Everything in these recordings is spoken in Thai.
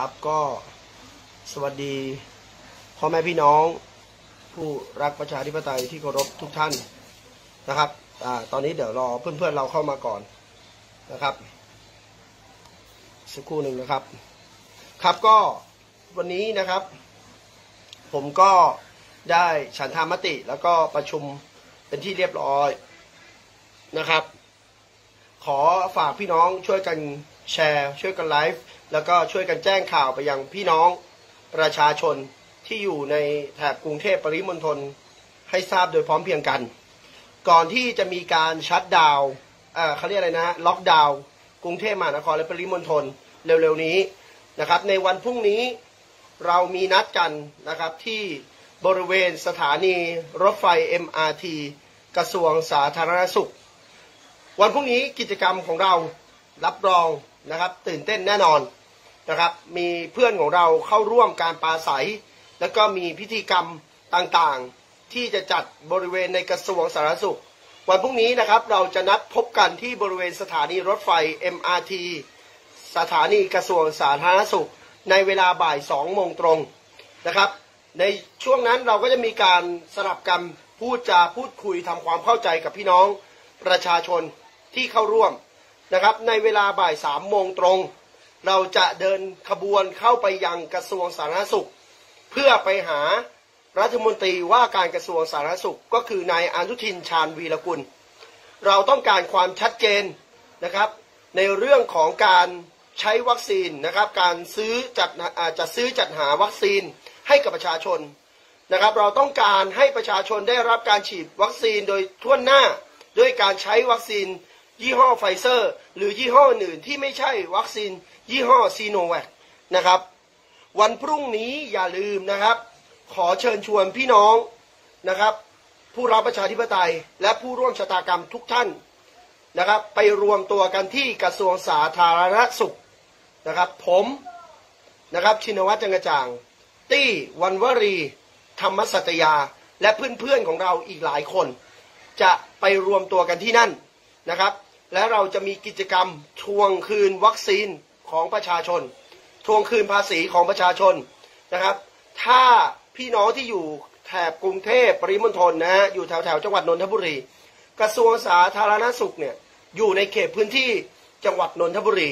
ครับก็สวัสดีพ่อแม่พี่น้อง ผู้รักประชาธิปไตยที่เคารพทุกท่านนะครับอตอนนี้เดี๋ยวรอเพื่อนๆเราเข้ามาก่อนนะครับ สักครู่หนึ่งนะครับ ครับก็วันนี้นะครับ ผมก็ได้ฉันทามติแล้วก็ประชุมเป็นที่เรียบร้อยนะครับ ขอฝากพี่น้องช่วยกัน แชร์ ช่วยกันไลฟ์แล้วก็ช่วยกันแจ้งข่าวไปยังพี่น้องประชาชนที่อยู่ในแถบกรุงเทพปริมณฑลให้ทราบโดยพร้อมเพียงกัน ก่อนที่จะมีการชัดดาวเอ่อเขาเรียกอะไรนะล็อกดาวน์กรุงเทพมหานครและปริมณฑลเร็วๆนี้นะครับ ในวันพรุ่งนี้เรามีนัดกันนะครับที่บริเวณสถานีรถไฟ MRT กระทรวงสาธารณสุข วันพรุ่งนี้กิจกรรมของเรา รับรองนะครับ ตื่นเต้นแน่นอนนะครับ มีเพื่อนของเราเข้าร่วมการปราศัย แล้วก็มีพิธีกรรมต่างๆ ที่จะจัดบริเวณในกระทรวงสาธารณสุข วันพรุ่งนี้นะครับเราจะนัดพบกันที่บริเวณสถานีรถไฟ MRT สถานีกระทรวงสาธารณสุข ในเวลาบ่ายสองโมงตรงนะครับ ในช่วงนั้นเราก็จะมีการสลับกันพูดจาพูดคุยทำความเข้าใจกับพี่น้องประชาชนที่เข้าร่วม นะครับในเวลาบ่ายสามโมงตรง เราจะเดินขบวนเข้าไปยังกระทรวงสาธารณสุข เพื่อไปหารัฐมนตรีว่าการกระทรวงสาธารณสุขก็คือนายอนุทินชาญวีรกุล เราต้องการความชัดเจนนะครับ ในเรื่องของการใช้วัคซีนนะครับ การซื้อจัดอาจัดซื้อจัดหาวัคซีนให้กับประชาชนนะครับ เราต้องการให้ประชาชนได้รับการฉีดวัคซีนโดยทั่วหน้า ด้วยการใช้วัคซีน ยี่ห้อไฟเซอร์ หรือยี่ห้ออื่นที่ไม่ใช่วัคซีน ยี่ห้อซีโนแวคนะครับ วันพรุ่งนี้อย่าลืมนะครับ ขอเชิญชวนพี่น้องนะครับ ผู้รักประชาธิปไตย และผู้ร่วมชะตากรรมทุกท่านนะครับ ไปรวมตัวกันที่กระทรวงสาธารณสุขนะครับ ผมนะครับชินวัตรจังกระจ่าง ตี้วันวรี ธรรมสัตยา และเพื่อนๆของเราอีกหลายคน จะไปรวมตัวกันที่นั่นนะครับ และเราจะมีกิจกรรมทวงคืนวัคซีนของประชาชน ทวงคืนภาษีของประชาชนนะครับ ถ้าพี่น้องที่อยู่แถบกรุงเทพปริมณฑลนะฮะอยู่แถวแถวจังหวัดนนทบุรี กระทรวงสาธารณสุขเนี่ยอยู่ในเขตพื้นที่จังหวัดนนทบุรี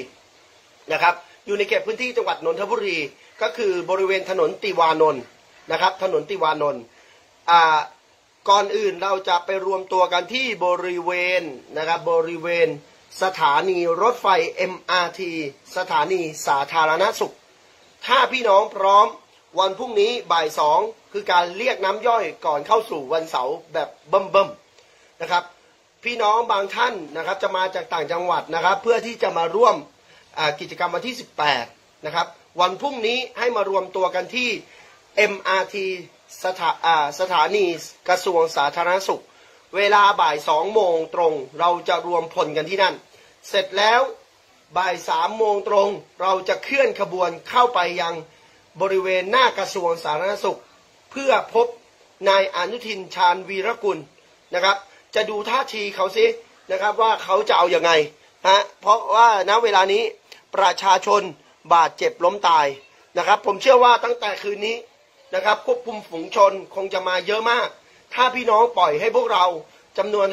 นะครับอยู่ในเขตพื้นที่จังหวัดนนทบุรี ก็คือบริเวณถนนติวานนท์นะครับ ถนนติวานนท์อ่า ก่อนอื่นเราจะไปรวมตัวกันที่บริเวณนะครับบริเวณสถานีรถไฟ MRT สถานีสาธารณสุข ถ้าพี่น้องพร้อมวันพรุ่งนี้บ่ายสองคือการเรียกน้ำย่อยก่อนเข้าสู่วันเสาร์แบบเบิ่มๆนะครับ พี่น้องบางท่านนะครับจะมาจากต่างจังหวัดนะครับ เพื่อที่จะมาร่วมกิจกรรมวันที่ 18 นะครับ วันพรุ่งนี้ให้มารวมตัวกันที่ MRT สถาสถานีกระทรวงสาธารณสุข เวลาบ่ายสองโมงตรง เราจะรวมพลกันที่นั่น เสร็จแล้วบ่ายสามโมงตรง เราจะเคลื่อนขบวนเข้าไปยังบริเวณหน้ากระทรวงสาธารณสุข เพื่อพบนายอนุทินชาญวีรกุลนะครับ จะดูท่าทีเขาซินะครับว่าเขาจะเอาอยัางไงฮะเพราะว่าณเวลานี้ประชาชนบาดเจ็บล้มตายนะครับ ผมเชื่อว่าตั้งแต่คืนนี้ นะครับควบคุมฝูงชนคงจะมาเยอะมาก ถ้าพี่น้องปล่อยให้พวกเราจำนวน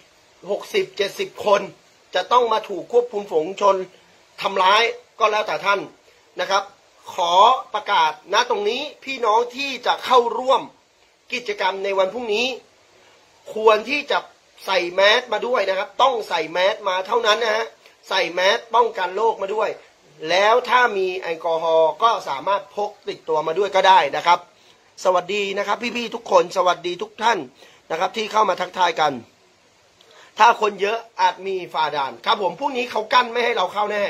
50 60 70 คน จะต้องมาถูกควบคุมฝูงชนทำร้ายก็แล้วแต่ท่านนะครับ ขอประกาศณตรงนี้พี่น้องที่จะเข้าร่วมกิจกรรมในวันพรุ่งนี้ ควรที่จะใส่แมสมาด้วยนะครับ ต้องใส่แมสมาเท่านั้นนะฮะใส่แมสป้องกันโรคมาด้วย แล้วถ้ามีแอลกอฮอล์ก็สามารถพกติดตัวมาด้วยก็ได้นะครับ สวัสดีนะครับ พี่ๆทุกคนสวัสดีทุกท่านนะครับ ที่เข้ามาทักทายกัน ถ้าคนเยอะอาจมีฝ่าด่านครับผมพรุ่งนี้เขากั้นไม่ให้เราเข้าแน่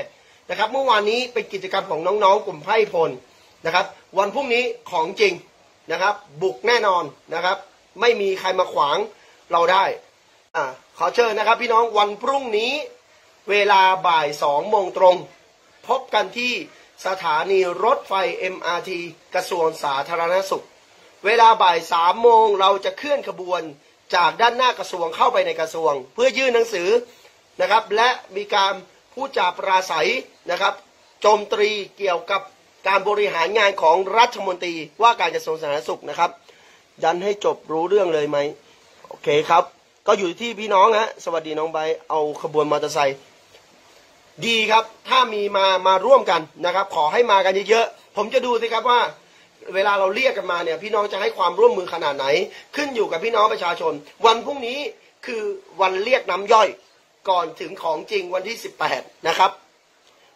นะครับ เมื่อวานนี้เป็นกิจกรรมของน้องๆ กลุ่มไพ่พลนะครับ วันพรุ่งนี้ของจริงนะครับ บุกแน่นอนนะครับ ไม่มีใครมาขวางเราได้อ่าขอเชิญนะครับ พี่น้องวันพรุ่งนี้เวลาบ่ายสองโมงตรง พบกันที่สถานีรถไฟ MRT กระทรวงสาธารณสุข เวลาบ่ายสามโมงเราจะเคลื่อนขบวนจากด้านหน้ากระทรวงเข้าไปในกระทรวง เพื่อยื่นหนังสือนะครับ และมีการพูดจาปราศัยนะครับโจมตรีเกี่ยวกับการบริหารงานของรัฐมนตรีว่าการกระทรวงสาธารณสุขนะครับ ยันให้จบรู้เรื่องเลยไหมโอเคครับ ก็อยู่ที่พี่น้องฮะสวัสดีน้องใบเอาขบวนมอเตอร์ไซค์ ดีครับ ถ้ามีมามาร่วมกันนะครับ ขอให้มากันเยอะๆผมจะดูสิครับว่า เวลาเราเรียกกันมาเนี่ย พี่น้องจะให้ความร่วมมือขนาดไหน ขึ้นอยู่กับพี่น้องประชาชน วันพรุ่งนี้คือวันเรียกน้ำย่อยก่อนถึงของจริงวันที่ 18 นะครับ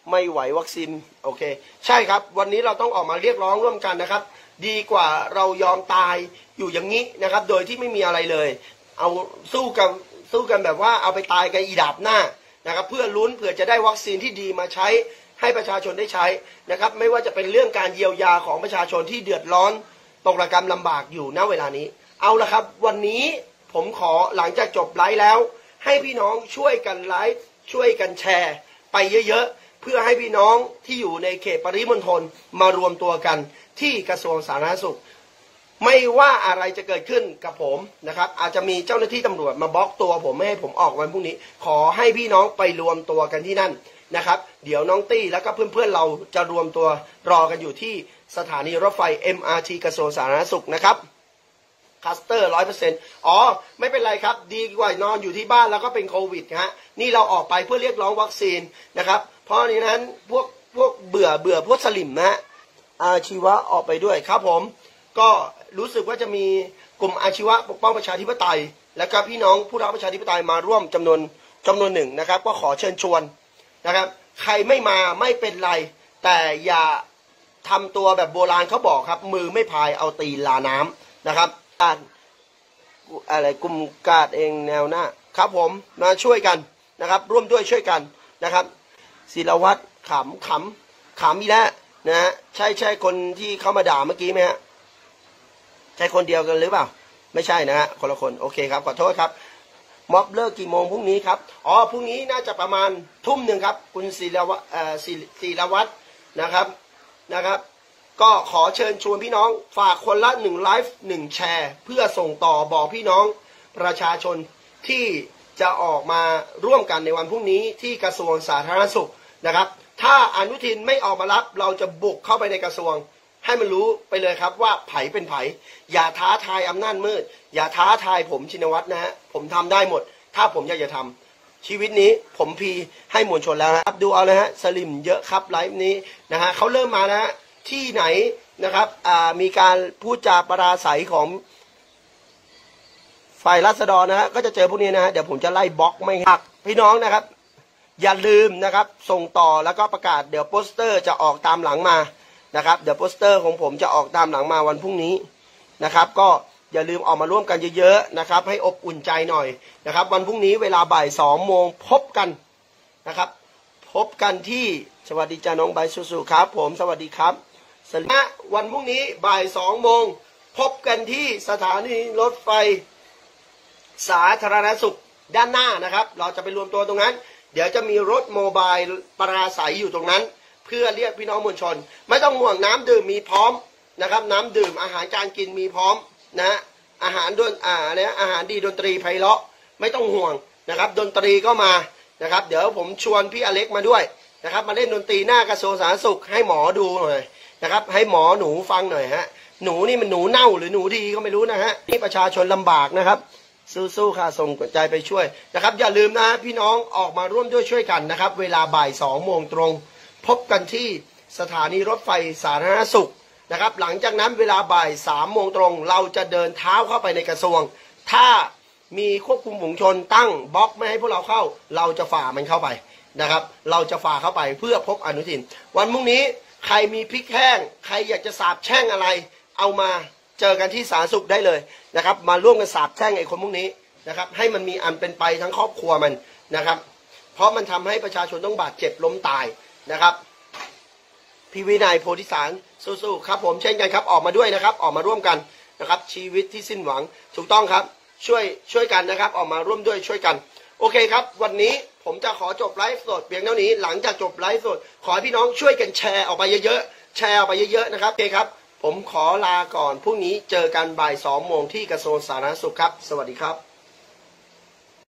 ไม่ไหววัคซีนโอเค ใช่ครับ วันนี้เราต้องออกมาเรียกร้องร่วมกันนะครับ ดีกว่าเรายอมตายอยู่อย่างนี้นะครับ โดยที่ไม่มีอะไรเลย เอาสู้กันสู้กันแบบว่าเอาไปตายกันอีดาบหน้า นะครับเพื่อลุ้นเพื่อจะได้วัคซีนที่ดีมาใช้ให้ประชาชนได้ใช้นะครับไม่ว่าจะเป็นเรื่องการเยียวยาของประชาชนที่เดือดร้อนตกระกรรมลำบากอยู่ณเวลานี้ เอาละครับ วันนี้ผมขอหลังจากจบไลฟ์แล้ว ให้พี่น้องช่วยกันไลฟ์ช่วยกันแชร์ ไปเยอะๆ เพื่อให้พี่น้องที่อยู่ในเขตปริมณฑลมารวมตัวกันที่กระทรวงสาธารณสุข ไม่ว่าอะไรจะเกิดขึ้นกับผมนะครับ อาจจะมีเจ้าหน้าที่ตำรวจมาบล็อกตัวผมไม่ให้ผมออกวันพรุ่งนี้ ขอให้พี่น้องไปรวมตัวกันที่นั่นนะครับ เดี๋ยวน้องตี้แล้วก็เพื่อนๆเราจะรวมตัวรอกันอยู่ที่สถานีรถไฟ MRT กระทรวงสาธารณสุขนะครับคัสเตอร์ร้อยเปอร์เซ็นต์อ๋อ ไม่เป็นไรครับ ดีกว่านอนอยู่ที่บ้านแล้วก็เป็นโควิดนะฮะ นี่เราออกไปเพื่อเรียกร้องวัคซีนนะครับ เพราะนี้นั้นพวกพวกเบื่อเบื่อพวกสลิมนะอาชีวะออกไปด้วยครับผม ก็ รู้สึกว่าจะมีกลุ่มอาชีวะปกป้องประชาธิปไตย และก็พี่น้องผู้รักประชาธิปไตยมาร่วมจำนวนจำนวนหนึ่งนะครับ ก็ขอเชิญชวนนะครับ ใครไม่มาไม่เป็นไร แต่อย่าทำตัวแบบโบราณเขาบอกครับ มือไม่พายเอาตีลาน้ำนะครับการอะไรกลุ่มกาดเองแนวหน้าครับผมมาช่วยกันนะครับ ร่วมด้วยช่วยกันนะครับศิลวัตรขำขำขำอีแล้วนะฮะใช่ใช่คนที่เข้ามาด่าเมื่อกี้ไหมฮะ ใช่คนเดียวกันหรือเปล่า ไม่ใช่นะฮะคนละคนโอเคครับขอโทษครับม็อบเลิกกี่โมงพรุ่งนี้ครับอ๋อพรุ่งนี้น่าจะประมาณทุ่มหนึ่งครับ คุณศิลวัตศิศิลวัตรนะครับนะครับ ก็ขอเชิญชวนพี่น้องฝากคนละหนึ่งไลฟ์หนึ่งแชร์ เพื่อส่งต่อบอกพี่น้องประชาชนที่จะออกมาร่วมกันในวันพรุ่งนี้ที่กระทรวงสาธารณสุขนะครับ ถ้าอนุทินไม่ออกมารับเราจะบุกเข้าไปในกระทรวง ให้มันรู้ไปเลยครับว่าไผเป็นไผ อย่าท้าทายอำนาจมืด อย่าท้าทายผมชินวัตรนะฮะผมทำได้หมด ถ้าผมอยากจะทำชีวิตนี้ผมพีให้มวลชนแล้วนะครับ ดูเอาเลยฮะสลิมเยอะครับไลฟ์นี้นะฮะเขาเริ่มมานะฮะที่ไหนนะครับมีการพูดจาปราศรัยของฝ่ายราษฎรนะฮะก็จะเจอพวกนี้นะฮะเดี๋ยวผมจะไล่บล็อกไม่หักพี่น้องนะครับ อย่าลืมนะครับ ส่งต่อแล้วก็ประกาศเดี๋ยวโปสเตอร์จะออกตามหลังมา นะครับเดี๋ยวโปสเตอร์ของผมจะออกตามหลังมาวันพรุ่งนี้นะครับ ก็อย่าลืมออกมาร่วมกันเยอะๆนะครับ ให้อบอุ่นใจหน่อยนะครับ วันพรุ่งนี้เวลาบ่ายสองโมงพบกันนะครับ พบกันที่สวัสดีจ้าน้องใบสุสุครับ ผมสวัสดีครับสวัสดีนะวันพรุ่งนี้บ่ายสองโมงพบกันที่สถานีรถไฟสาธารณสุขด้านหน้านะครับ เราจะไปรวมตัวตรงนั้น เดี๋ยวจะมีรถโมบายปราศัยอยู่ตรงนั้น เพื่อเรียกพี่น้องมวลชน ไม่ต้องห่วงน้ำดื่มมีพร้อมนะครับ น้ำดื่มอาหารการกินมีพร้อมนะอาหารดนอ่าเนี่ยอาหารดีดนตรีไพเราะไม่ต้องห่วงนะครับ ดนตรีก็มานะครับ เดี๋ยวผมชวนพี่อเล็กมาด้วยนะครับ มาเล่นดนตรีหน้ากระทรวงสาธารณสุขให้หมอดูหน่อยนะครับ ให้หมอหนูฟังหน่อยฮะหนูนี่มันหนูเน่าหรือหนูดีก็ไม่รู้นะฮะนี่ประชาชนลำบากนะครับ สู้ๆค่ะส่งใจไปช่วยนะครับ อย่าลืมนะพี่น้องออกมาร่วมด้วยช่วยกันนะครับ เวลาบ่ายสองโมงตรง พบกันที่สถานีรถไฟสาธารณสุขนะครับ หลังจากนั้นเวลาบ่ายสามโมงตรง เราจะเดินเท้าเข้าไปในกระทรวง ถ้ามีควบคุมฝูงชนตั้งบล็อกไม่ให้พวกเราเข้า เราจะฝ่ามันเข้าไปนะครับ เราจะฝ่าเข้าไปเพื่อพบอนุทิน วันพรุ่งนี้ใครมีพริกแห้ง ใครอยากจะสาบแช่งอะไร เอามาเจอกันที่สาธารณสุขได้เลยนะครับ มาร่วมกันสาบแช่งไอ้คนพวกนี้นะครับ ให้มันมีอันเป็นไปทั้งครอบครัวมันนะครับ เพราะมันทำให้ประชาชนต้องบาดเจ็บล้มตาย นะครับพี่วินัยโพธิสารสู้ๆครับผมเช่นกันครับออกมาด้วยนะครับ ออกมาร่วมกันนะครับ ชีวิตที่สิ้นหวังถูกต้องครับ ช่วยช่วยกันนะครับ ออกมาร่วมด้วยช่วยกัน โอเคครับ วันนี้ผมจะขอจบไลฟ์สดเพียงเท่านี้หลังจากจบไลฟ์สด ขอให้พี่น้องช่วยกันแชร์ออกไปเยอะๆแชร์ออกไปเยอะๆนะครับโอเคครับ ผมขอลาก่อนพรุ่งนี้เจอกันบ่ายสองโมงที่กระทรวงสาธารณสุขครับ สวัสดีครับ